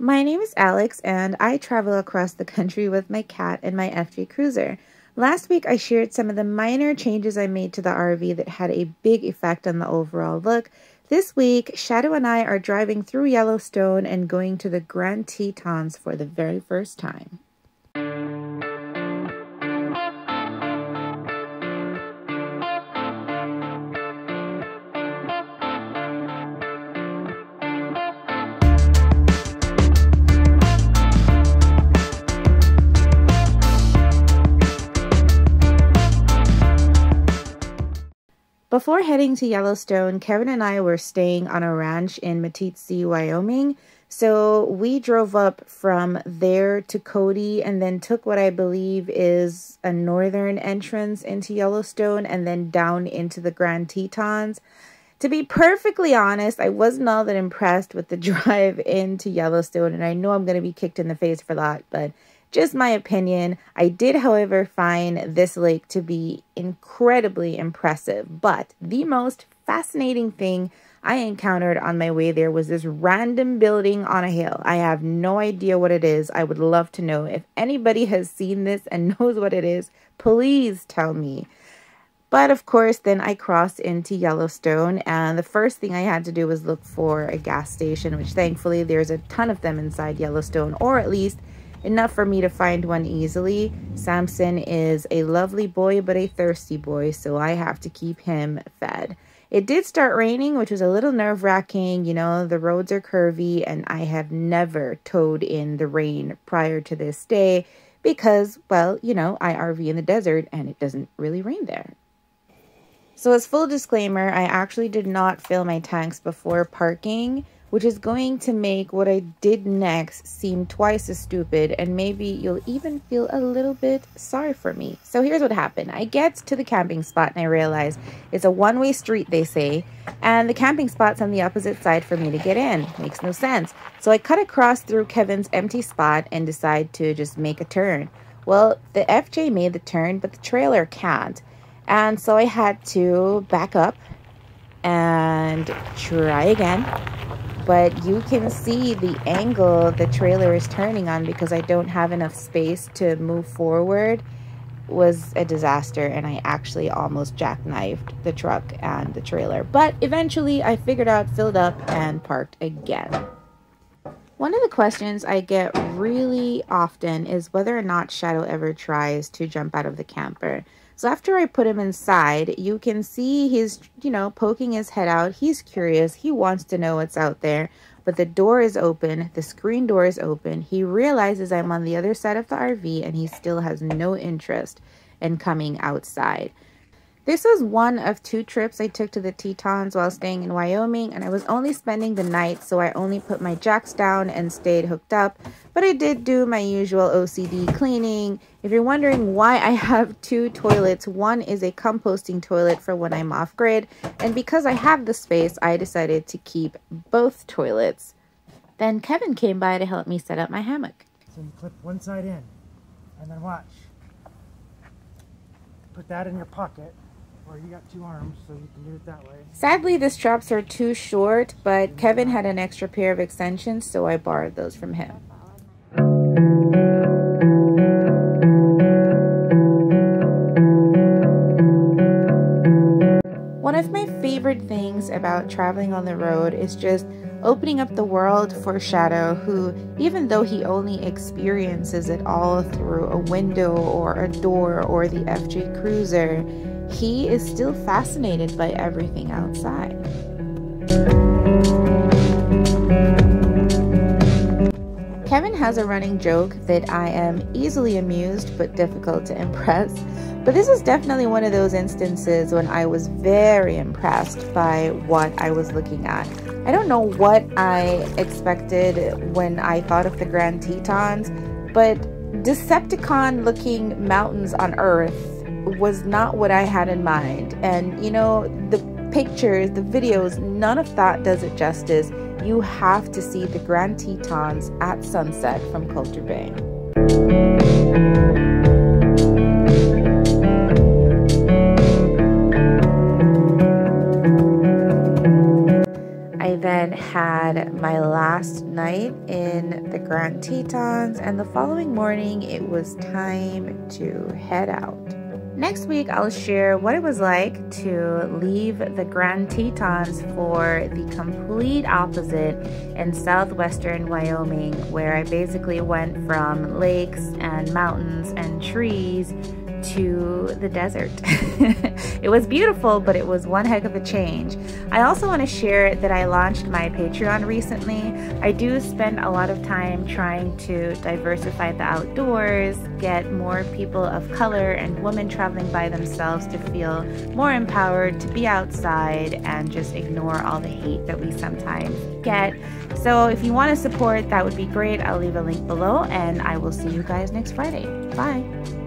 My name is Alex, and I travel across the country with my cat and my FJ Cruiser. Last week, I shared some of the minor changes I made to the RV that had a big effect on the overall look. This week, Shadow and I are driving through Yellowstone and going to the Grand Tetons for the very first time. Before heading to Yellowstone, Kevin and I were staying on a ranch in Meeteetse, Wyoming. So we drove up from there to Cody and then took what I believe is a northern entrance into Yellowstone and then down into the Grand Tetons. To be perfectly honest, I wasn't all that impressed with the drive into Yellowstone, and I know I'm going to be kicked in the face for that, but just my opinion. I did, however, find this lake to be incredibly impressive. But the most fascinating thing I encountered on my way there was this random building on a hill. I have no idea what it is. I would love to know. If anybody has seen this and knows what it is, please tell me. But of course, then I crossed into Yellowstone, and the first thing I had to do was look for a gas station, which thankfully there's a ton of them inside Yellowstone, or at least enough for me to find one easily. Samson is a lovely boy, but a thirsty boy, so I have to keep him fed. It did start raining, which was a little nerve wracking. You know, the roads are curvy, and I have never towed in the rain prior to this day because, well, you know, I RV in the desert and it doesn't really rain there. So, as full disclaimer, I actually did not fill my tanks before parking which is going to make what I did next seem twice as stupid and maybe you'll even feel a little bit sorry for me. So here's what happened. I get to the camping spot and I realize it's a one-way street, they say, and the camping spot's on the opposite side for me to get in. Makes no sense. So I cut across through Kevin's empty spot and decide to just make a turn. Well, the FJ made the turn, but the trailer can't. And so I had to back up and try again but you can see the angle the trailer is turning on because I don't have enough space to move forward was a disaster and I actually almost jackknifed the truck and the trailer. But eventually I figured out, filled up, and parked again. One of the questions I get really often is whether or not Shadow ever tries to jump out of the camper. So after I put him inside, you can see he's, you know, poking his head out. He's curious. He wants to know what's out there. But the door is open. The screen door is open. He realizes I'm on the other side of the RV and he still has no interest in coming outside. This was one of two trips I took to the Tetons while staying in Wyoming, and I was only spending the night, so I only put my jacks down and stayed hooked up. But I did do my usual OCD cleaning. If you're wondering why I have two toilets, one is a composting toilet for when I'm off grid, and because I have the space, I decided to keep both toilets. Then Kevin came by to help me set up my hammock. So you clip one side in, and then watch. Put that in your pocket, or you got two arms, so you can do it that way. Sadly, the straps are too short, but Kevin had an extra pair of extensions, so I borrowed those from him. One of my favorite things about traveling on the road is just opening up the world for Shadow, who, even though he only experiences it all through a window or a door or the FJ Cruiser, he is still fascinated by everything outside. Kevin has a running joke that I am easily amused but difficult to impress. But this is definitely one of those instances when I was very impressed by what I was looking at. I don't know what I expected when I thought of the Grand Tetons, but Decepticon looking mountains on Earth was not what I had in mind. And you know, the pictures, the videos, none of that does it justice. You have to see the Grand Tetons at sunset from Colter Bay. I then had my last night in in the Grand Tetons, and the following morning it was time to head out. Next week, I'll share what it was like to leave the Grand Tetons for the complete opposite in southwestern Wyoming, where I basically went from lakes and mountains and trees to the desert. it was beautiful, but it was one heck of a change. I also want to share that I launched my Patreon recently. I do spend a lot of time trying to diversify the outdoors, get more people of color and women traveling by themselves to feel more empowered to be outside and just ignore all the hate that we sometimes get. So if you want to support, that would be great. I'll leave a link below and I will see you guys next Friday. Bye.